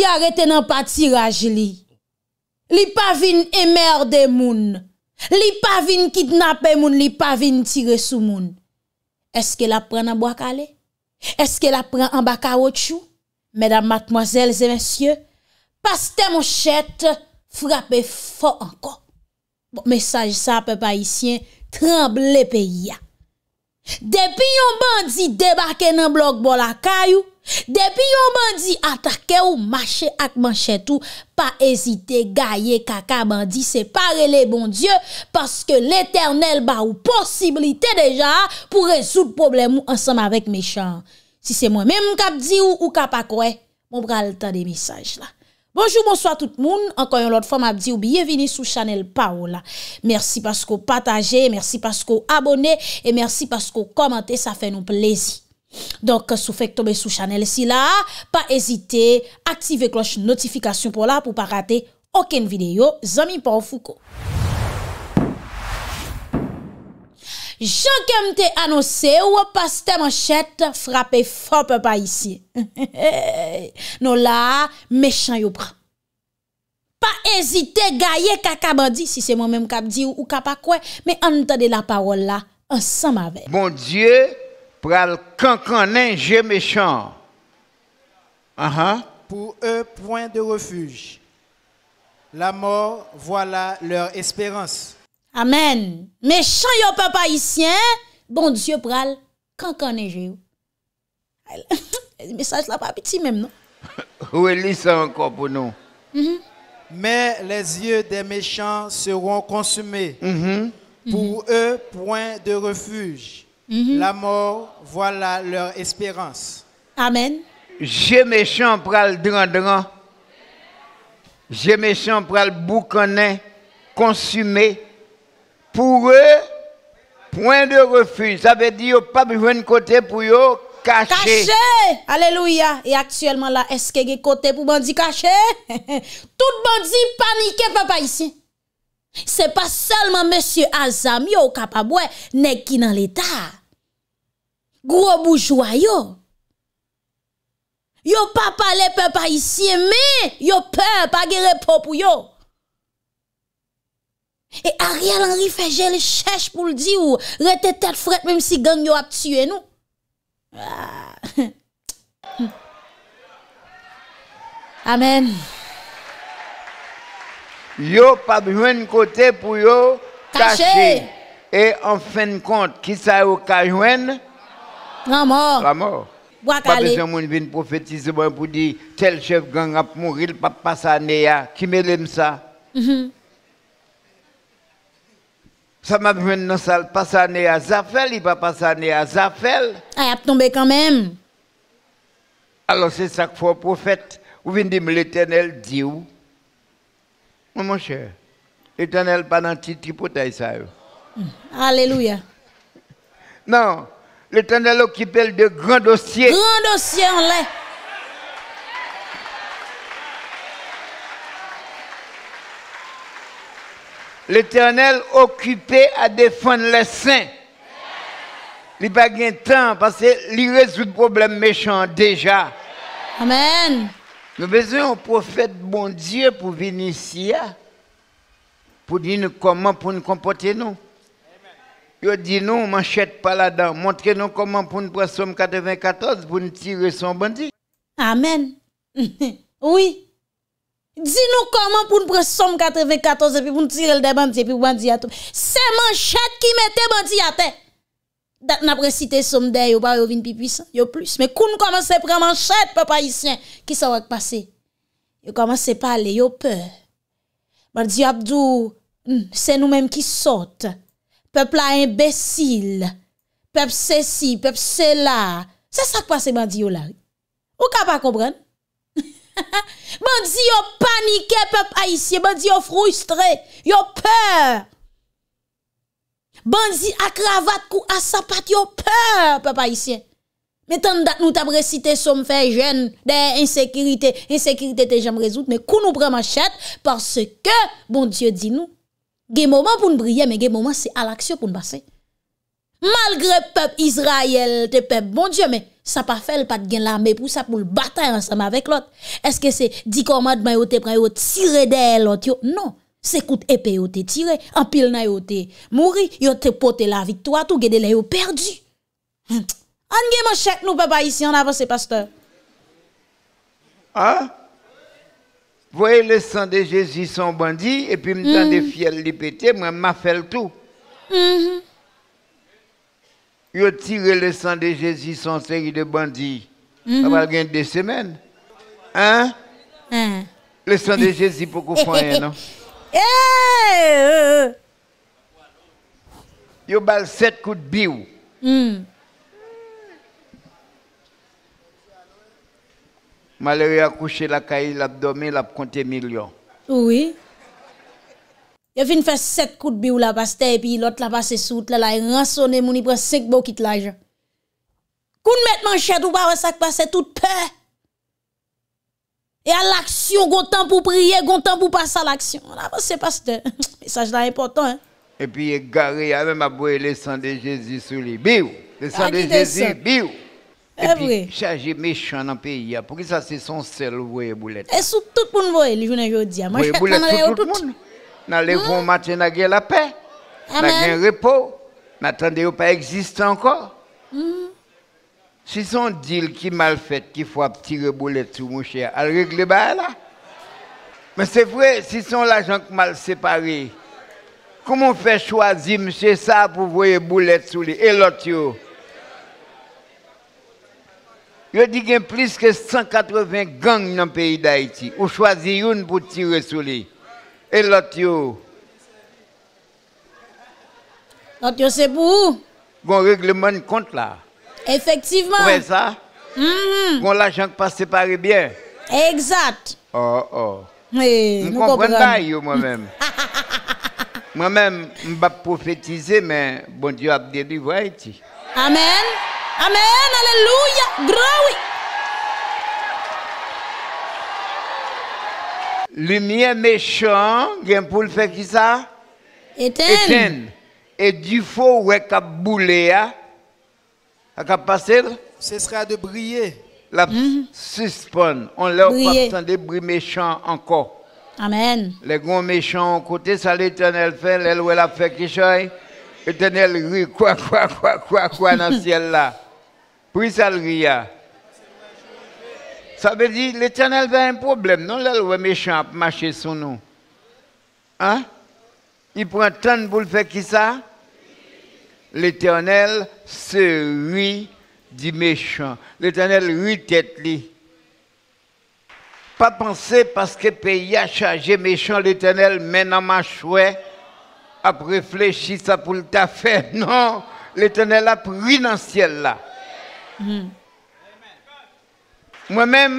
bandi a rete nan pa tiraj li. Li pa vin emerde moun. Li pa vin kidnape moun, li pa vin tire sou moun. Eske la pren nan boakale? Eske la pren an baka wotchou? Medan matmoazel zè mèsyè, paste mò chèt, frape fò ankon. Bon, mesaj sa pe pa isyen, tremble pe ya. Depi yon bandi debake nan blok bol akayou, Depi yon bandi atake ou mache ak manchet ou, pa ezite gaye kaka bandi separe le bon Diyo, paske l'Eternel ba ou posibilite deja pou resout problem ou ansam avek mechan. Si se mwen menm kap di ou ou kap akwe, mwen pral tan de mesaj la. Bonjour, bonsoir tout le monde. Encore une autre fois, m'a dit bienvenue sur Chanel Paola. Merci parce que vous partagez, merci parce que vous abonnez et merci parce que vous commentez, ça fait nous plaisir. Donk sou fèk tobe sou chanel si la, pa ezite, aktive kloche notifikasyon pou la pou pa rate oken video zami pa ou fouko. Jan kem te anose ou paste manchet frape fop pa isi. non la, mechan yo pran. Pa ezite gaye kaka bandi, si se mwen menm kap di ou, ou kap akwe, me an tade la parol la, ansan mave. Bon dieu! Pral cancanin je méchant. Uh Pour eux point de refuge. La mort voilà leur espérance. Amen. Méchant yo peuple haïtien, bon Dieu pral cancaner je. Le message là pas petit même non? Oui, ça encore pour nous? Mais les yeux des méchants seront consumés. Mhm. Pour eux, point de refuge. La mort, voilà leur espérance. Amen. Je méchant pral dran. Je méchant pral boucaner, consumé. Pour eux, point de refuge. Ça veut dire pas besoin de côté pour eux cacher. Caché. Alléluia. Et actuellement là, est-ce qu'il y a côté pour bandi caché? Tout bandi paniqué papa ici. C'est pas seulement monsieur Azam yo capable nèg qui dans l'état. Gros bourgeois yo. Yo pas parler peuple haïtien mais yo peur pas gen repos pour yo. Et Ariel Henry fait gel cherche pour le dire ou rete tête frette même si gang yo a tué nous. Ah. Amen. Yo pas besoin de côté pour yo cacher. Et en fin de compte, qui ça yo ka La mort. La mort. Pas besoin de venir prophétiser bon, pour dire tel chef gang a mouru, le pas passer à Néa. Qui me l'aime ça? Mm-hmm. Ça m'a vu dans ça, salle, passer à Néa. Zafel, il pas passer à Néa. Zafel. Ah, il a tombé quand même. Alors c'est ça qu'il faut, prophète. Ou venez dire l'éternel dit où? Mon cher, l'éternel pas dans la petite hypothèse. Mm. Alléluia. Non. L'éternel occupe de grands dossiers. Grand dossier en lait. L'éternel occupé à défendre les saints. Il n'a pas de temps parce qu'il résout le problème méchant déjà. Amen. Nous avons besoin d'un prophète bon Dieu pour venir ici. hein, Pour dire comment pour nous comporter nous. Il dit nous, manchette pas là-dedans. Montrez-nous comment pour nous prendre Somme 94 pour nous tirer son bandit. Amen. oui. Dis-nous comment pour nous prendre somme 94 et puis pour nous tirer le bandit et puis bandit à tout. C'est manchette qui mettait bandit à terre. Dat n'a pas cité somme d'ailleurs, yo pas yo vin pi puissant, yo plus. Mais quand nous commence à prendre manchette, papa haïtien, qui ça va passer? Yo commence à parler, yo peur. Bandit Abdou, hmm, c'est nous-mêmes qui sortent. pepla imbesil, pep se si, pep se la, se sak pa se bandi yo la. Ou ka pa kompren? bandi yo panike, pep haisye, bandi yo frustre, yo peur. Bandi akravat kou asapat, yo peur, pep haisye. Metan dat nou tab resite som fè jen, de insekirite, insekirite te jam rezout, me kou nou pre machèt, parce ke, bon Diyo di nou, gen moment pour nous briller mais gen moment c'est à l'action pour nous passer. Malgré peuple Israël, te peuple bon Dieu mais ça pas fait pas de gain l'armée pour ça pour le bataille ensemble avec l'autre. Est-ce que c'est 10 commandements yo te tirer derrière l'autre? Non. C'est coup épée yo te tiré, en pile na yo te mouri, yo te porté la victoire, tout gade yo perdu. Hum. An gen manchette nous papa ici en avance pasteur. Hein? Voyez le sang de Jésus son bandit et puis me donne des fiels li pété, moi m'a fait le tout. Mhm. Yo tiré le sang de Jésus son série de bandits. Ça va gagner deux semaines. Hein? Hein. Le sang de Jésus pour qu'on fasse non? Eh! euh, Yo bal sept coups de biou. Malheureux a couché la caille, l'a dormi, l'a compté millions. Oui. Il vient faire 7 coups de biou là, pasteur, et puis l'autre là passe sous, là, il rançonne, moun, il prend 5 bokit l'argent. Koun met manchette ou pas, ça passe toute peur. Et à l'action, gon temps pour prier, gon temps pour passer à l'action. Là, c'est pasteur. Message là important, hein. Et puis il est garé, il a même aboué le sang de Jésus sur lui. Biou! Le sang Ah, de qui te Jésus, sang? biou! Et chargé méchant dans le pays. Pour que ça, c'est son seul, voyez, boulette? Et sous tout le monde voit, le journée aujourd'hui. Vous Moi, je sur tout le monde. Dans les bons matins, on a gagné la paix. On a gagné Amen. le repos. N'attendez pas exister encore. Si son deal qui mal fait, qu'il faut tirer boulette sur mon cher, elle règle bah là. Mais c'est vrai, si son l'argent mal séparé, comment on fait choisir monsieur ça pour voir boulette sur lui? Et l'autre yo? Yo dit qu'il y a plus que 180 gangs dans le pays d'Haïti. Ou choisir une pour tirer sur lui. Et l'autre yo, yo, c'est pour vous. bon règlement de compte là. Effectivement. Vous voyez ça? Mhm. Bon l'argent qui passe séparé bien. Exact. Oh oh. Oui, Je nous comprends comprenons. pas moi-même. moi-même, je ne vais pas prophétiser, mais bon Dieu a délivré Haïti. Amen. Amen. Alléluia. Grand oui. Lumière méchant, gen pour le faire qui ça? Éteindre. Et du faux, ouais, qui a boulé, hein? Qui a passé, Ce sera de briller. la suspend. On leur Briller. pas des bruits méchants encore. Amen. Les grands méchants côté, ça l'éternel fait, a fait quelque chose, l'éternel rit, quoi, quoi, quoi, quoi, quoi, dans le ciel là. Puis ça le là. Ça veut dire, l'éternel a un problème, non, où est méchant marcher sur nous. Hein? Il prend temps pour le faire qui ça? L'éternel se rit du méchant. L'éternel rit tête. Pas penser parce que le pays a chargé méchant l'éternel, maintenant ma chouette, a réfléchi ça pour le fait. Non, l'éternel a pris dans le ciel là. Hmm. Mwen men,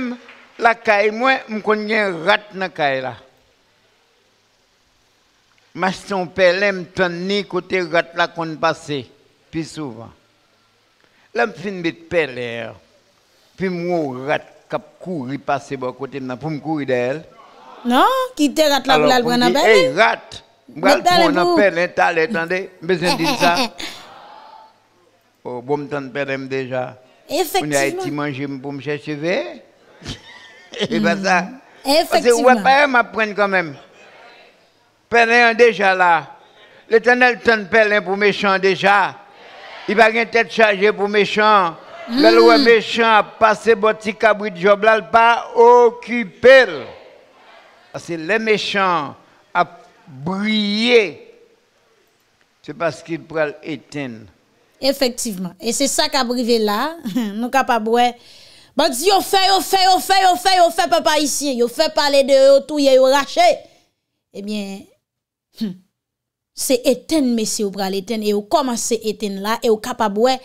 la kay mwen, mwen konyen rat nan kay la. Mas ton pelem ton ni kote rat la kon pase, pi souvan. Lèm fin bit peler, pi mwen rat kap kouri pase bo kote mna pou m kouri de el. Non, ki te rat la blal bran apel. Hey rat, bral pon apel, ental etande, mbesen din sa. O, oh, bom tan pelem deja. Déjà. On Haïti Effectivement. manger pour me chercher. Et pas ça. Parce que ouais, Effectivement. pas m'apprendre quand même. Père déjà là. L'éternel tente père pour méchant déjà. Il va une tête chargée pour méchant. Le loi méchant a passé bon petit cabri de job là, il pas occupé. Parce que les méchants a brillé. C'est parce qu'il pourra éteindre. Effectivement. Et c'est ça qu'a privé là. Nous capables ouais. Bon yo fait, yo fait, yo fait, yo fait, yo fait papa ici. Yo fait parler de yo tout, yo raché. Eh bien, hmm, c'est éteindre monsieur ou pral éteindre et yo commence éteindre là? Et yo capable ouais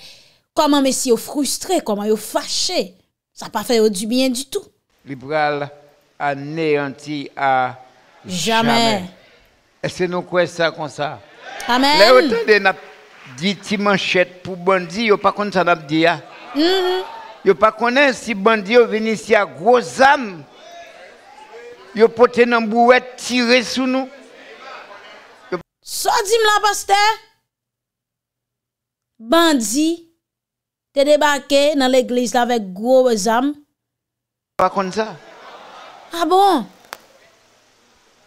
comment monsieur yo frustré, comment yo fâché? Ça pas fait du bien du tout. Libéral anéanti à Jamais. Est-ce que nous croyons ça comme ça? Amen. N'a dit ti manchette pour bandit, yo pas connaît ça n'a dit ya. Yo pas connaît si bandit yo venu ici à gros âme. Yo pote nan bouette tirer sur nous. So dim la pasteur. Bandi te débarqué dans l'église là avec gros âmes. Pas comme ça. Ah bon?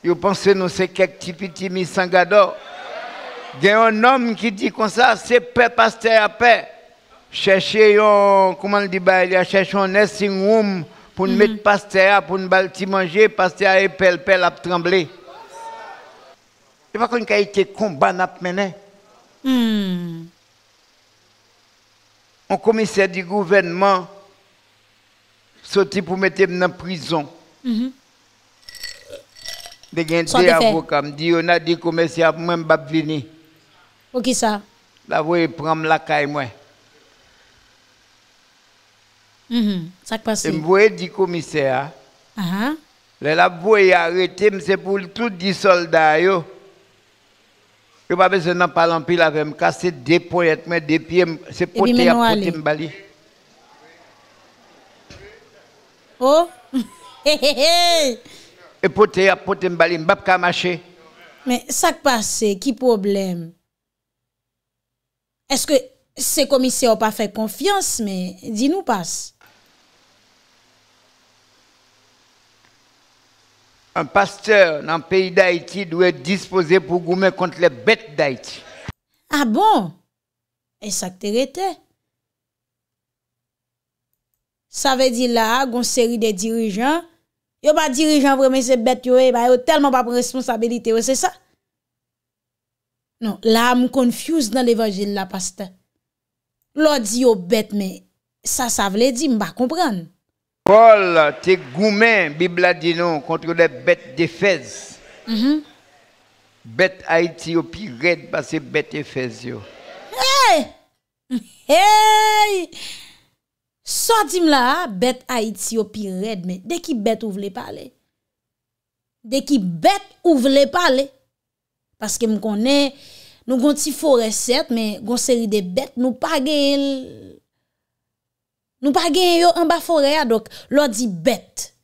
Vous pensez nous c'est quelques petits petits misangado. Il y a un homme qui dit comme ça, c'est paix pasteur à paix. Chercher un, comment on dit, bah, il a cherché un nursing room pour nous mettre pasteur, pour nous balti manger, pasteur et pelle, pelle à trembler. C'est pas qu'on a été combat n'a mené. Hmm. Un commissaire du gouvernement sorti pour mettre dans la prison. Mhm. De gen Soit deux de fait. avocats, me dit, on a dit commissaire, moi, je vais venir. Pour qui ça? La voie prendre la caille, moi. Mhm. Ça qui passe. Et me dit commissaire, Ah. là, la voie arrêté, c'est pour tous les soldats, yo. Je pas besoin d'en parler en pile avec me casser deux poignettes, mais deux pieds, c'est poté à poté me bali. Oh. Et poté à poté me bali, me pas marcher. Mais ça qui passe, qui problème? Eske se komise ou pa fe konfians, men di nou pas? Un pasteur nan peyi d'Haïti dwe dispose pou goumen kont le bet d'Haïti. Ah bon? E sak te rete? Sa ve di la, gon seri de dirijan, yo ba dirijan vremen se bet yo e, ba yo telman pa pou responsabilite yo, se sa? Non, la m konfuse nan l'evangil la paste. Lò di yo bet men, sa sa vle di m ba kompran. Paul te goumen bibla di nou kontre le bet de Fez. Mm -hmm. Bet Haiti yo pi red base bet de Fez yo. Hey! Hey! Sotim la, bet Haiti yo pi red men. De ki bet ou vle pale? De ki bet ou vle pale? Parce que me connais, nous gon ti forêt certes, mais gon série de bêtes, nous pas gen nous pas gen yo en bas forêt, donc l'on dit bête.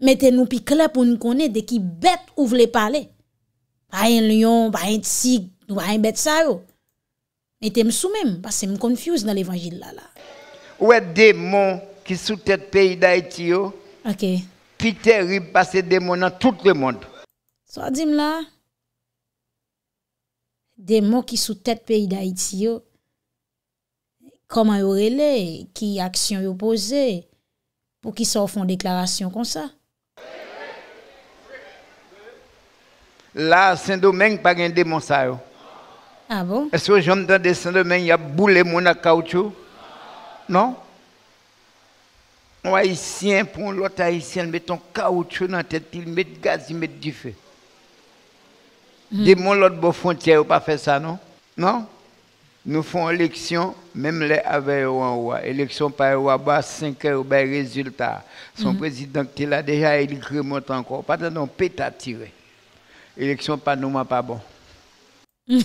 Mettez-nous pi clair pour nous connaître de qui bête ou vle parler. Pas un lion, pas un tigre, nous pas un bête ça yo. Mettez-moi sous même, parce que me confuse dans l'évangile là là. Ou est démon qui sous tête pays d'Haïti, yo, Ok. puis terrible parce que démon dans tout le monde. So dim là. Des mots qui sous tête pays d'Haïti. Comment yo relé, qui action yo posé pour qu'ils sortent font déclaration comme ça. Là, Saint-Domingue, pas un démon ça. yo. Ah bon? Est-ce que j'aime dans Saint-Domingue, il y a boulé mon caoutchouc? Non? Un haïtien pour l'autre haïtien, met ton caoutchouc dans la tête, il met gaz, il met du feu. Démon l'autre beau frontière, pas fait ça, non? Non? Nous faisons élection, même les avec un roi. Élection par roi, bah, 5 heures, bah, résultat. Son président qui l'a déjà, il remonte encore. Pas de non, péta tiré. Élection pas nous, pas bon. Avec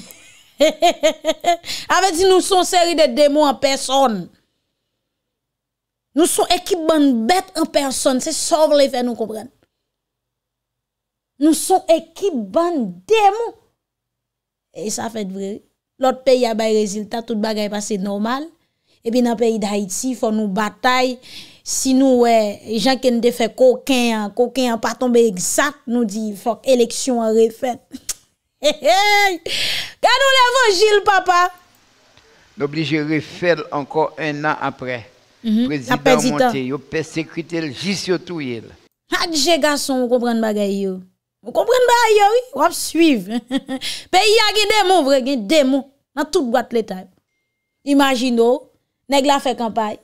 dit nous sommes série de démons en personne. Nous sommes équipe bande bête en personne. C'est ça que vous faire nous comprendre. Nou son ekip bandè moun. E sa fèd vre. Lot peyi a bay rezultat, tout bagay pase normal. E pi nan peyi d'Haïti, fò nou batay. Si nou wè, jan ken de fè koken an, koken an pa tombe egzat, nou di fòk eleksyon an refèt. Hey, hey! Gade ou levo Gilles, papa? N'oblige refèl anko un an apre. Mm -hmm. Prezident monte, yo persekrite l jis yo tou yel. Hadje gason, ou kompren bagay yo. Vous comprenez ba yo, oui? Wap suivre. Pays a gen démon, vrai gen démon dans toute boîte l'état. Imaginez, nèg la fait campagne.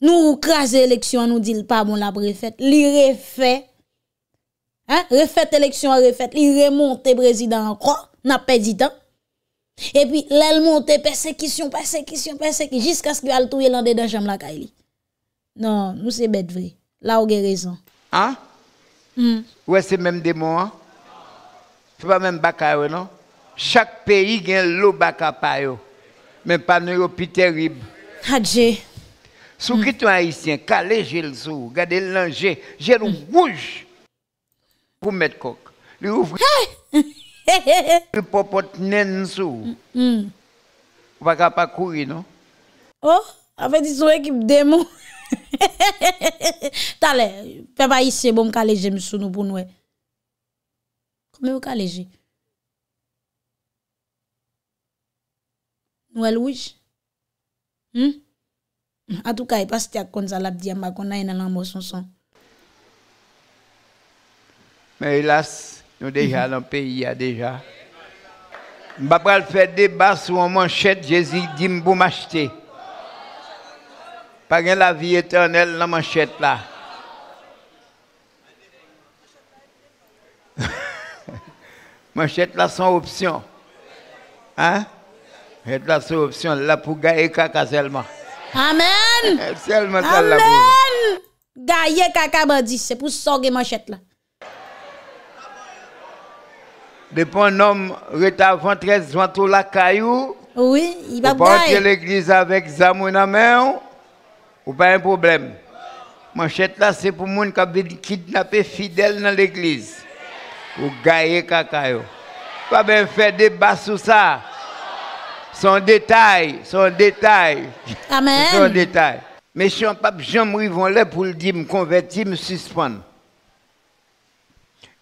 Nous craser élection, nous dit pas bon la préfète, li refait. Hein, refait élection, refait, li remonte président encore, n'a pas dit temps. Et puis l'elle monte persécution, persécution, persécution jusqu'à ce qu'elle touye l'an de dans chambre la caille. Non, nous c'est bête vrai. Là vous avez raison. Ah? Mm. Ouais, c'est même démon. Hein? C'est pas même baka, non? Chaque pays a l'eau baka pa yo. Mais pas nous, plus terrible. Hadje. Mm. Mm. Sou mm. kiton haïtien, calé gel sou, gade l'ange, gel mm. rouge. Pour mettre coq. Lui ouvre. Le popote nen sou. Mm. Baka pas courir, non? Oh, avec des équipe démon. Tale, pe pa isye bon kaleje msou nou pou noue. Kome ou kaleje? Nouel ouj? Hmm? A tou ka e pas te ak kon sa lap diyan ba kon e na yon alan mou son son. Men elas, nou deja mhm. nan peyi ya deja. Mbapal fè deba sou an manchèt, jesi di mbou m'achete. Pas la vie éternelle dans la manchette là. manchette là sans option. Hein? Manchette là sans option. Là pour gagner caca seulement. Amen. Seulement ça là pour. Amen. Gaye kaka bandi, c'est pour sortir manchette là. Depuis un homme rete avant 13 ans la caillou, Oui, il va entrer gaye. l'église avec zamou dans main, ou pas un problème. Manchette là, c'est pour moun qui veut kidnapper fidèle dans l'église. Ou gagner kakayo. Pas bien faire débat sur ça. Son détail, son détail. Amen. détail. Mais je ne pas jamais là pour le dire, me convertir, me suspendre.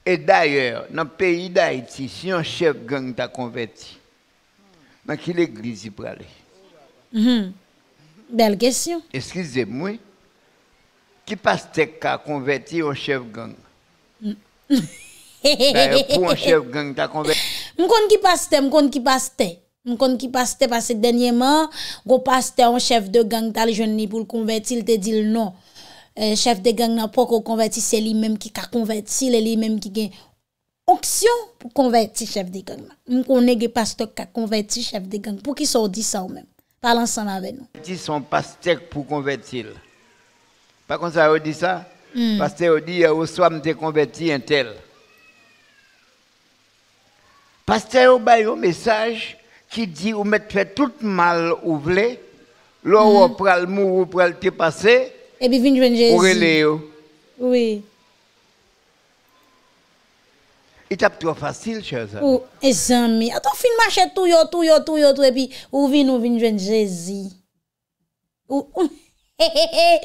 Et d'ailleurs, dans le pays d'Haïti, si un chef gang t'a converti, dans quelle église il peut aller? Mhm. Belle question. Excusez-moi, qui pasteur qui a converti un chef gang? D'ailleurs, pour un chef gang t'a converti, M'kon qui pasteur, m'kon qui pasteur. M'kon qui pasteur parce que dernièrement, go pasteur un chef de gang t'al jeune pour le convertir, il te dit le non. Euh, chef de gang n'a pas converti, c'est lui-même qui a converti, c'est lui-même qui gagne onction pour convertir chef de gang. M'kon que pasteur qui a converti chef de gang. Pour qui ça dit ça ou même? Parle ensemble avec nous. ils sont pasteurs pour convertir. Pas comme ça, on dit ça? Pasteur dit, au soir, je converti un tel. Pasteur, il a un message qui dit, vous mettez fait tout mal ou voulez, là où vous prenez le mou, vous prenez le passé, Et puis, vous Jésus. relez. Oui. Il tape trop facile, chers amis. Ou, et zami, attends, fin marcher tout yo, tout yo, tout yo, tout, et puis, ou vin, ou vin joindre Jésus. Ou, ou, hey,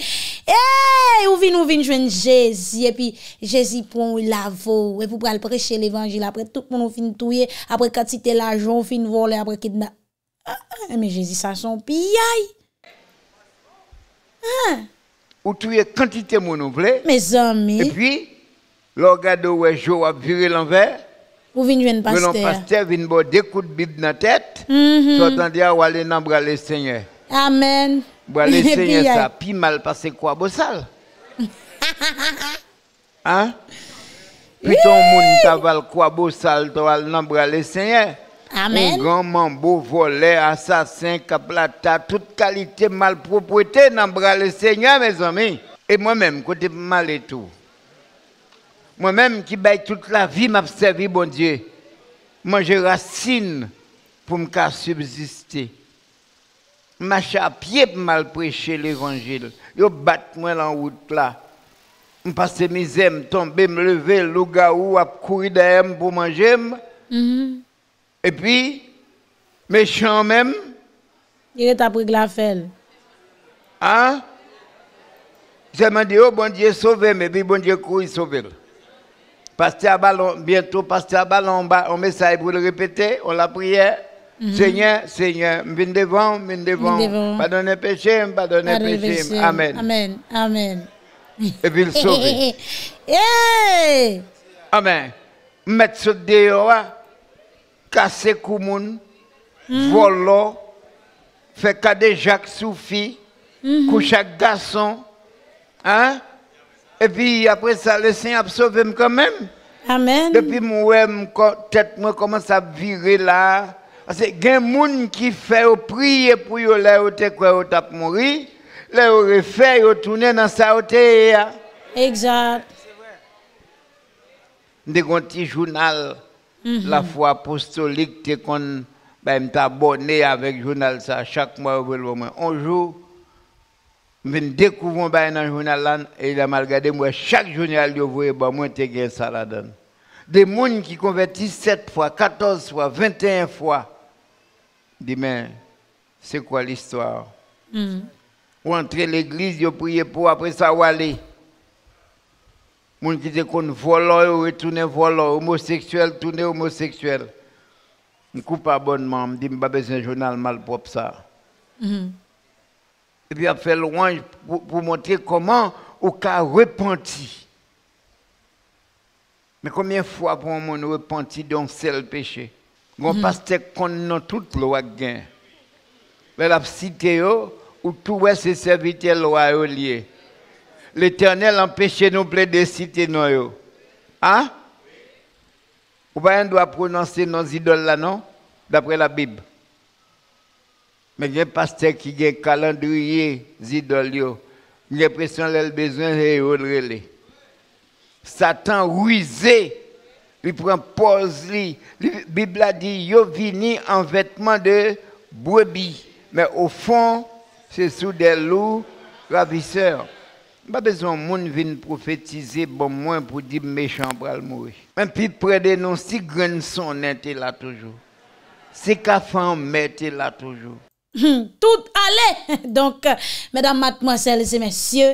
ou vin, ou vin joindre Jésus, et puis, Jésus prend la veau, et vous pral prêcher l'évangile, après tout le monde fin touye, après quantité l'argent, fin voler, après kidnap. Ah, ah, mais Jésus, ça son pillaille. Ou tuez quantité vous voulez, Mes et amis, puis, le regard où Joe a viré l'envers, ou vin le pasteur. pasteur vient boire des coups de Bible dans la tête, Mhm. tu entends dire, ou aller dans le bras le Seigneur. Amen. Seigneurs, puis, ça, puis mal passé quoi, beau sale. Hein? Puis ton monde t'aval quoi, beau sale, t'as le les seigneurs. Amen. Un grand mambo, volé, assassin, caplata, toute qualité malpropreté dans le bras les seigneurs, mes amis. Et moi-même, côté mal et tout. Moi-même qui baille toute la vie, m'a servi, bon Dieu. Manger racine pour me subsister. Marche à pied pour mal prêcher l'évangile. Yo bat moi en route là. Je passe misère, me tomber, me lever, le gars ou a courir derrière pour manger. Mhm. Et puis, méchant même, Il est après la felle. hein? Je me dis, oh bon Dieu, sauvé, mais puis bon Dieu, courir, sauver. Pasteur Ballon, bientôt, Pasteur Ballon, on message pour le répéter, on la prière. Seigneur, Seigneur, je viens devant, viens devant. Pardonnez péché, pardonnez péché. Amen. Amen. Amen. Et puis le sauver. Amen. Mettre ce dehors, casser koumoun, voler, faire cadet Jacques Soufi, coucher avec garçon. Hein? Et puis après ça, le Seigneur a sauvé quand même. Amen. Depuis co- tête moi commence à virer là. Parce que y a des gens qui font prier pour eux là où te où t'a mourir. Là où refait yo tourner dans sa hauteur. Exact. Nous avons un petit journal, la foi apostolique, te qu'on ben, abonné avec le journal ça, chaque mois, au moins. Un jour, je découvre ben, dans le journal et il a mal regardé, moi, chaque journal, je vois, ben, moi, te gagne ça là-dedans. Des gens qui convertissent 7 fois, 14 fois, 21 fois. Je dis, mais c'est quoi l'histoire? Ou entrer l'église, yo prier pour après ça ou aller. Moun qui te kon volant, yo retourner volant, homosexuel, tourner homosexuel. Je coupe abonnement, je dis je pas besoin journal mal propre ça. Et puis, a fait loin pour, pour montrer comment au cas repenti. Mais combien de fois pour monde repenti d'un seul péché? Un pasteur qu'on a toute loi gain. Mais la cité, où tout est ces serviteurs loi lié. L'éternel empêche nous plaider citer nous. Hein? Ou pas on doit prononcer nos idoles là, non? D'après la Bible. Mais il y a un pasteur qui a un calendrier idoles. yo. J'ai l'impression qu'il a besoin de relais. Satan rusé, il prend pause. La Bible a dit, yo vini en vêtements de brebis. Mais au fond, c'est sous des loups ravisseurs. Pas besoin de monde vienne prophétiser bon moins pour dire méchant pour le mourir. Même puis près de nous, si grand son là toujours. Si café mettait là toujours. Hmm, tout allait. Donc, euh, mesdames, mademoiselles et messieurs,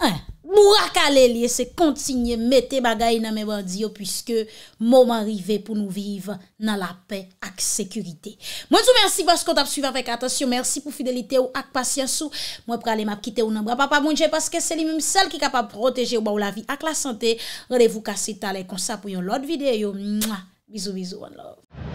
hein, Bourakalé, c'est continuer, mettre bagaille dans mes bandits, oh, puisque moment arrivé pour nous vivre dans la paix et la sécurité. Moi, vous merci parce qu'on t'a suivi avec attention. Merci pour fidélité ou avec patience. Moi, pour aller m'a quitter ou non, papa, mon Dieu, parce que c'est lui-même seul qui est capable de protéger ou la vie avec la santé. Rendez-vous cassé talent comme ça pour une autre vidéo. Mouah. Bisous, bisous, one love.